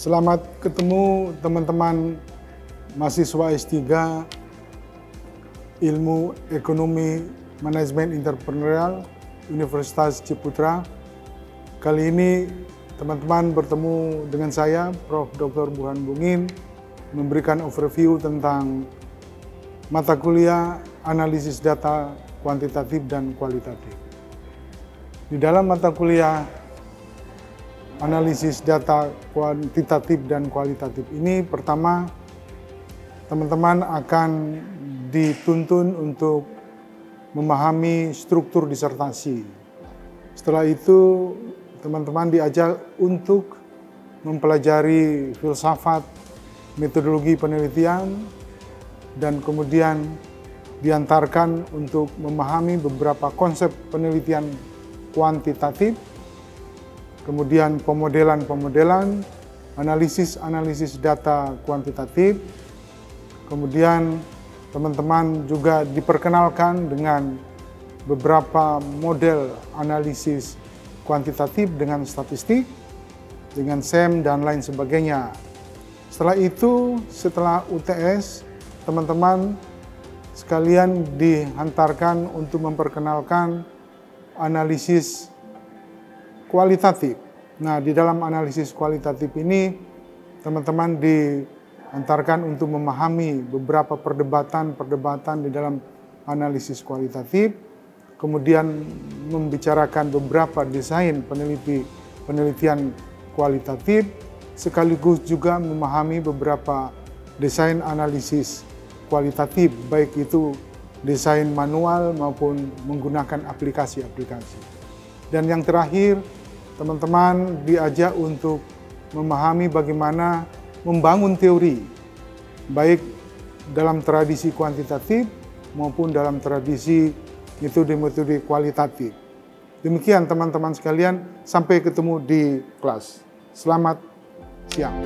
Selamat ketemu teman-teman mahasiswa S3 Ilmu Ekonomi Manajemen Entrepreneurial Universitas Ciputra. Kali ini teman-teman bertemu dengan saya, Prof. Dr. Burhan Bungin, memberikan overview tentang mata kuliah analisis data kuantitatif dan kualitatif. Di dalam mata kuliah analisis data kuantitatif dan kualitatif ini pertama teman-teman akan dituntun untuk memahami struktur disertasi. Setelah itu teman-teman diajak untuk mempelajari filsafat, metodologi penelitian, dan kemudian diantarkan untuk memahami beberapa konsep penelitian kuantitatif kemudian pemodelan-pemodelan, analisis-analisis data kuantitatif, kemudian teman-teman juga diperkenalkan dengan beberapa model analisis kuantitatif dengan statistik, dengan SEM dan lain sebagainya. Setelah itu, setelah UTS, teman-teman sekalian dihantarkan untuk memperkenalkan analisis kualitatif. Nah, di dalam analisis kualitatif ini teman-teman diantarkan untuk memahami beberapa perdebatan-perdebatan di dalam analisis kualitatif, kemudian membicarakan beberapa desain peneliti penelitian kualitatif, sekaligus juga memahami beberapa desain analisis kualitatif, baik itu desain manual maupun menggunakan aplikasi-aplikasi. Dan yang terakhir, teman-teman diajak untuk memahami bagaimana membangun teori, baik dalam tradisi kuantitatif maupun dalam tradisi metode-metode kualitatif. Demikian teman-teman sekalian, sampai ketemu di kelas. Selamat siang.